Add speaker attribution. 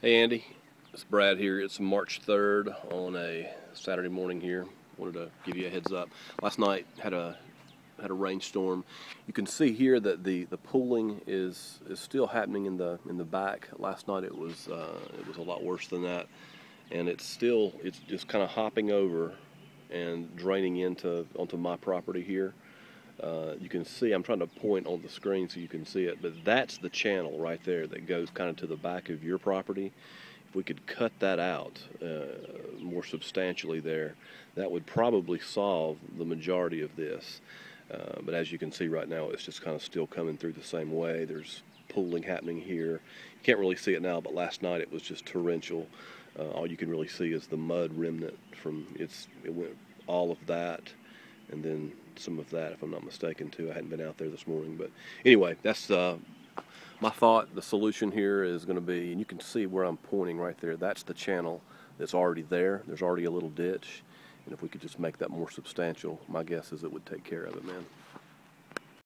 Speaker 1: Hey Andy, it's Brad here. It's March 3rd on a Saturday morning here. Wanted to give you a heads up. Last night had a had a rainstorm. You can see here that the, the pooling is is still happening in the in the back. Last night it was uh, it was a lot worse than that, and it's still it's just kind of hopping over and draining into onto my property here. Uh, you can see, I'm trying to point on the screen so you can see it, but that's the channel right there that goes kind of to the back of your property. If we could cut that out uh, more substantially there, that would probably solve the majority of this. Uh, but as you can see right now, it's just kind of still coming through the same way. There's pooling happening here. You can't really see it now, but last night it was just torrential. Uh, all you can really see is the mud remnant from its, it went all of that and then some of that, if I'm not mistaken, too. I hadn't been out there this morning, but anyway, that's uh, my thought. The solution here is going to be, and you can see where I'm pointing right there. That's the channel that's already there. There's already a little ditch, and if we could just make that more substantial, my guess is it would take care of it, man.